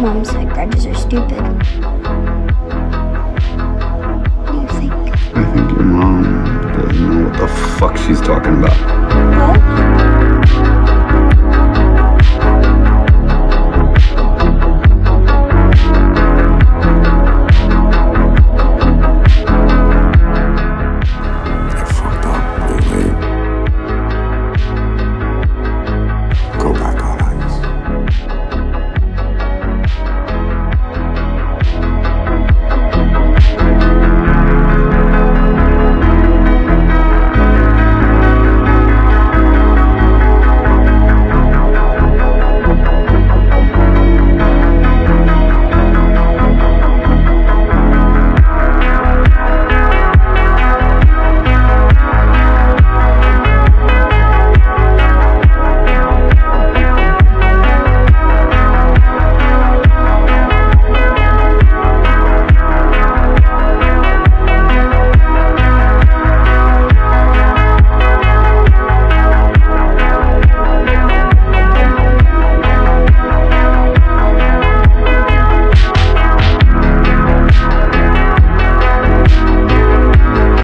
Moms, like grudges are stupid. What do you think? I think your mom doesn't know what the fuck she's talking about. What?